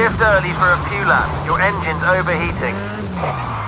Shift early for a few laps. Your engine's overheating.